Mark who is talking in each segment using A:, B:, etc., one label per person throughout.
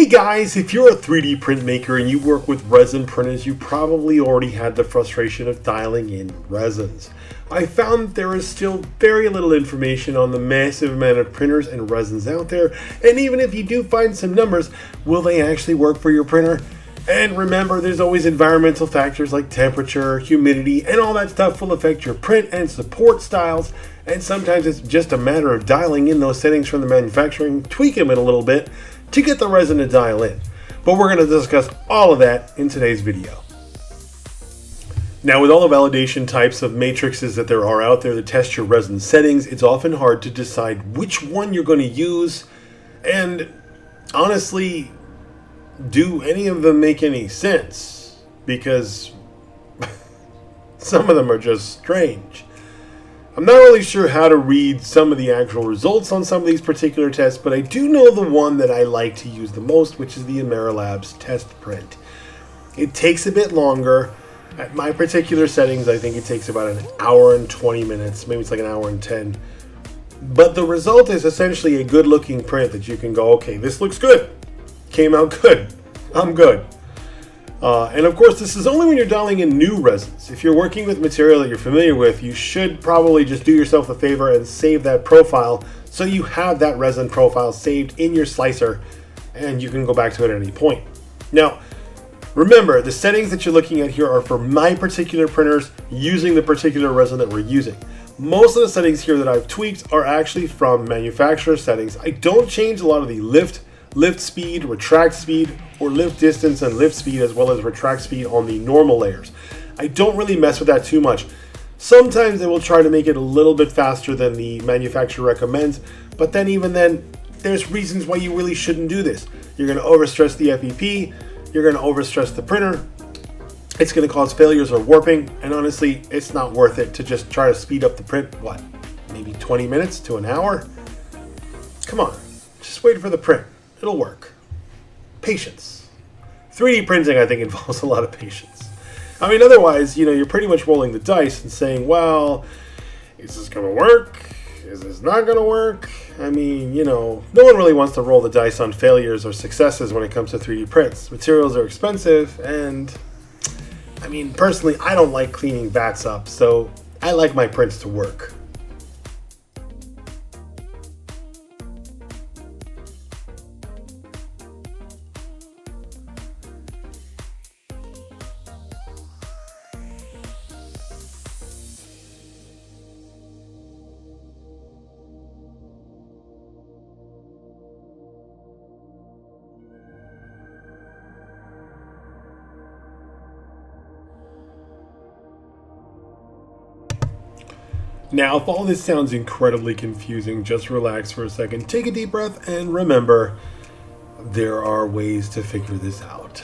A: Hey guys, if you're a 3D printmaker and you work with resin printers, you probably already had the frustration of dialing in resins. I found there is still very little information on the massive amount of printers and resins out there, and even if you do find some numbers, will they actually work for your printer? And remember, there's always environmental factors like temperature, humidity, and all that stuff will affect your print and support styles. And sometimes it's just a matter of dialing in those settings from the manufacturing, tweak them in a little bit to get the resin to dial in. But we're going to discuss all of that in today's video. Now, with all the validation types of matrices that there are out there to test your resin settings, it's often hard to decide which one you're going to use. And honestly, do any of them make any sense? Because some of them are just strange. I'm not really sure how to read some of the actual results on some of these particular tests, but I do know the one that I like to use the most, which is the AmeraLabs test print. It takes a bit longer. At my particular settings, I think it takes about an hour and 20 minutes. Maybe it's like an hour and 10. But the result is essentially a good looking print that you can go, okay, this looks good. Came out good. I'm good. Uh, and of course, this is only when you're dialing in new resins. If you're working with material that you're familiar with, you should probably just do yourself a favor and save that profile so you have that resin profile saved in your slicer and you can go back to it at any point. Now, remember, the settings that you're looking at here are for my particular printers using the particular resin that we're using. Most of the settings here that I've tweaked are actually from manufacturer settings. I don't change a lot of the lift lift speed, retract speed, or lift distance and lift speed as well as retract speed on the normal layers. I don't really mess with that too much. Sometimes they will try to make it a little bit faster than the manufacturer recommends, but then even then, there's reasons why you really shouldn't do this. You're gonna overstress the FEP, you're gonna overstress the printer, it's gonna cause failures or warping, and honestly, it's not worth it to just try to speed up the print, what, maybe 20 minutes to an hour? Come on, just wait for the print. It'll work. Patience. 3D printing, I think, involves a lot of patience. I mean, otherwise, you know, you're pretty much rolling the dice and saying, well, is this going to work? Is this not going to work? I mean, you know, no one really wants to roll the dice on failures or successes when it comes to 3D prints. Materials are expensive, and I mean, personally, I don't like cleaning vats up, so I like my prints to work. Now, if all this sounds incredibly confusing, just relax for a second, take a deep breath, and remember, there are ways to figure this out.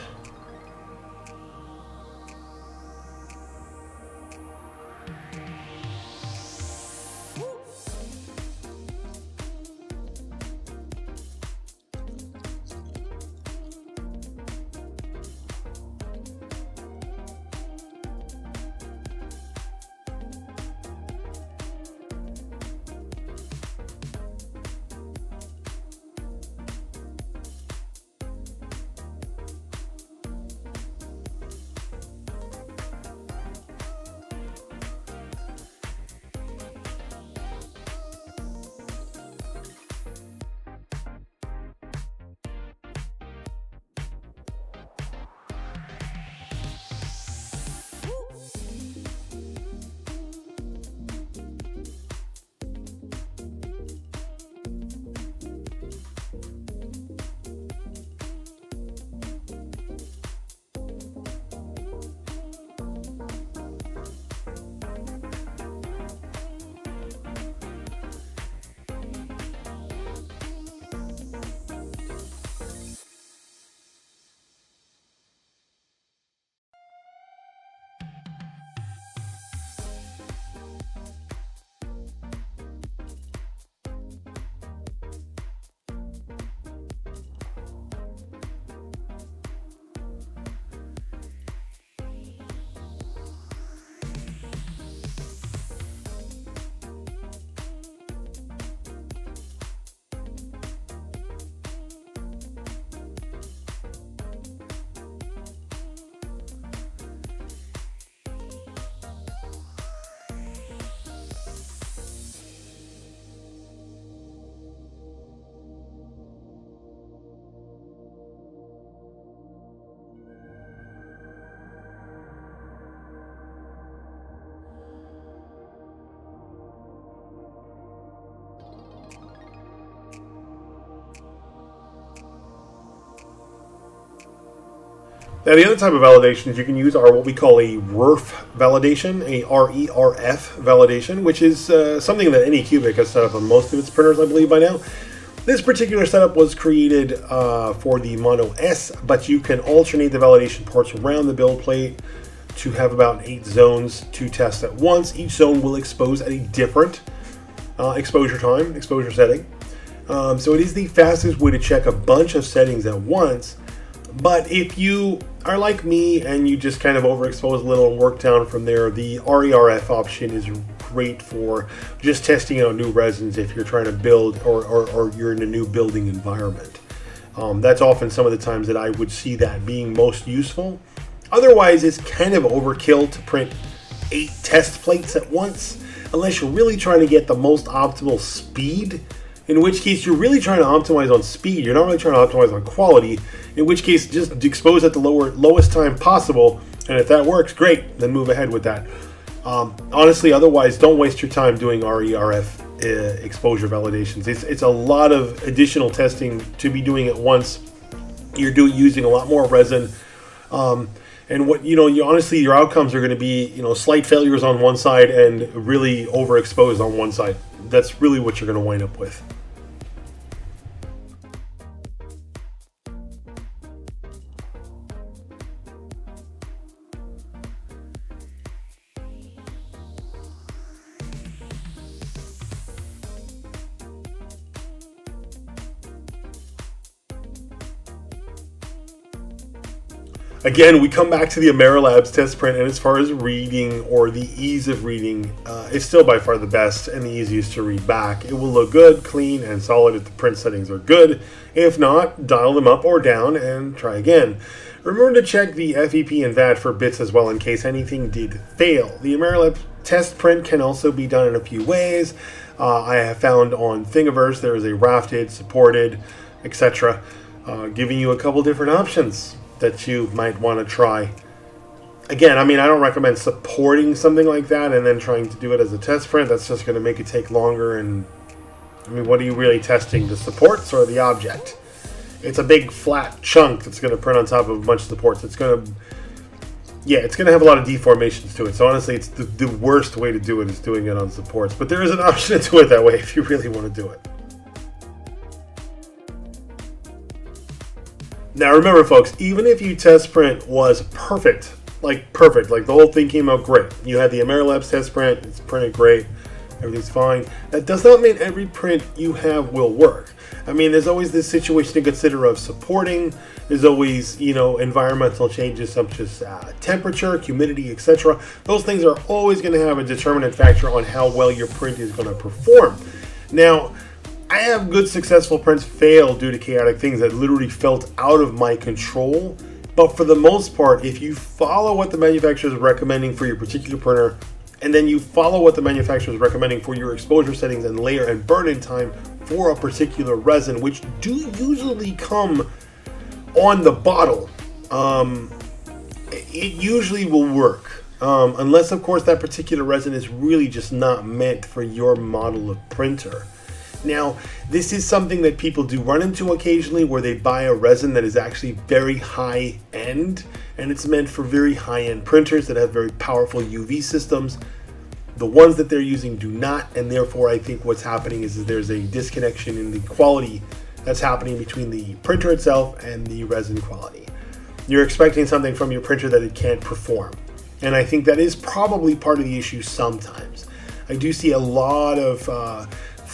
A: Now, the other type of validations you can use are what we call a RERF validation, a R-E-R-F validation, which is uh, something that Anycubic has set up on most of its printers, I believe, by now. This particular setup was created uh, for the Mono S, but you can alternate the validation ports around the build plate to have about eight zones to test at once. Each zone will expose at a different uh, exposure time, exposure setting. Um, so it is the fastest way to check a bunch of settings at once. But if you are like me and you just kind of overexpose a little and work down from there, the RERF option is great for just testing out new resins if you're trying to build or, or, or you're in a new building environment. Um, that's often some of the times that I would see that being most useful. Otherwise, it's kind of overkill to print eight test plates at once, unless you're really trying to get the most optimal speed in which case you're really trying to optimize on speed. You're not really trying to optimize on quality, in which case just expose at the lower lowest time possible. And if that works, great, then move ahead with that. Um, honestly, otherwise, don't waste your time doing RERF uh, exposure validations. It's, it's a lot of additional testing to be doing at once. You're doing using a lot more resin. Um, and what you know you honestly your outcomes are going to be you know slight failures on one side and really overexposed on one side that's really what you're going to wind up with Again, we come back to the AmeraLabs test print, and as far as reading or the ease of reading, uh, it's still by far the best and the easiest to read back. It will look good, clean, and solid if the print settings are good. If not, dial them up or down and try again. Remember to check the FEP and VAT for bits as well in case anything did fail. The AmeraLabs test print can also be done in a few ways. Uh, I have found on Thingiverse there is a rafted, supported, etc., uh, giving you a couple different options that you might want to try. Again, I mean, I don't recommend supporting something like that and then trying to do it as a test print. That's just going to make it take longer. And I mean, what are you really testing? The supports or the object? It's a big flat chunk that's going to print on top of a bunch of supports. It's going to, yeah, it's going to have a lot of deformations to it. So honestly, it's the, the worst way to do it is doing it on supports. But there is an option to do it that way if you really want to do it. Now remember, folks, even if your test print was perfect, like perfect, like the whole thing came out great, you had the AmeraLabs test print, it's printed great, everything's fine. That does not mean every print you have will work. I mean, there's always this situation to consider of supporting. There's always, you know, environmental changes such as uh, temperature, humidity, etc. Those things are always going to have a determinant factor on how well your print is going to perform. Now, I have good successful prints fail due to chaotic things that literally felt out of my control. But for the most part, if you follow what the manufacturer is recommending for your particular printer, and then you follow what the manufacturer is recommending for your exposure settings and layer and burn-in time for a particular resin, which do usually come on the bottle, um, it usually will work. Um, unless, of course, that particular resin is really just not meant for your model of printer. Now, this is something that people do run into occasionally where they buy a resin that is actually very high end and it's meant for very high end printers that have very powerful UV systems. The ones that they're using do not, and therefore, I think what's happening is, there's a disconnection in the quality that's happening between the printer itself and the resin quality. You're expecting something from your printer that it can't perform. And I think that is probably part of the issue sometimes. I do see a lot of uh,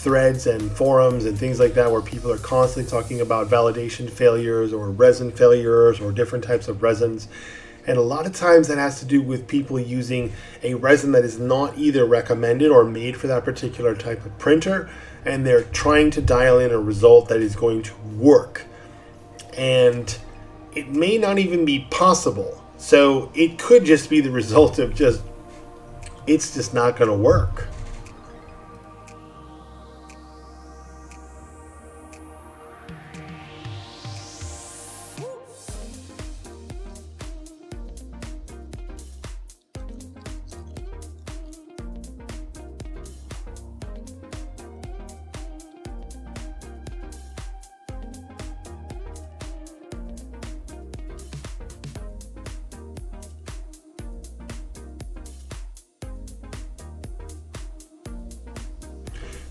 A: threads and forums and things like that where people are constantly talking about validation failures or resin failures or different types of resins. And a lot of times that has to do with people using a resin that is not either recommended or made for that particular type of printer, and they're trying to dial in a result that is going to work. And it may not even be possible. So it could just be the result of just, it's just not going to work.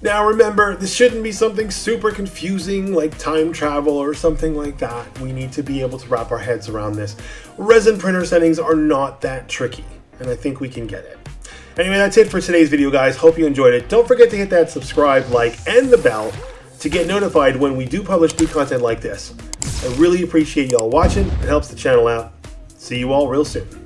A: Now remember, this shouldn't be something super confusing like time travel or something like that. We need to be able to wrap our heads around this. Resin printer settings are not that tricky, and I think we can get it. Anyway, that's it for today's video, guys. Hope you enjoyed it. Don't forget to hit that subscribe, like, and the bell to get notified when we do publish new content like this. I really appreciate y'all watching. It helps the channel out. See you all real soon.